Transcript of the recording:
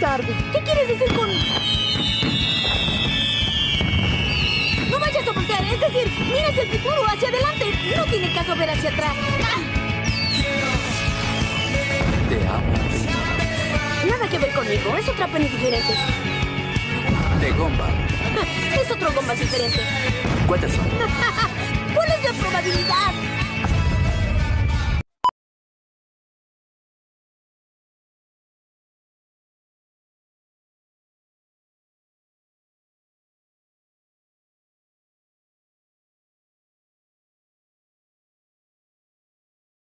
tarde. ¿Qué quieres decir con...? No vayas a voltear, es decir, mira el futuro, hacia adelante. No tiene caso ver hacia atrás. Te amo. Nada que ver conmigo, es otra penny diferente. De gomba. Es otro gomba diferente. ¿Cuántas son?